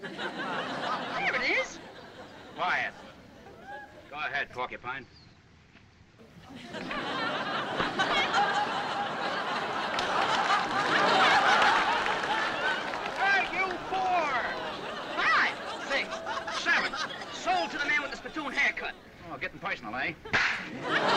There it is. Quiet. Go ahead, porcupine. Hey, you four! Five, six, seven. Sold to the man with the spittoon haircut. Oh, getting personal, eh?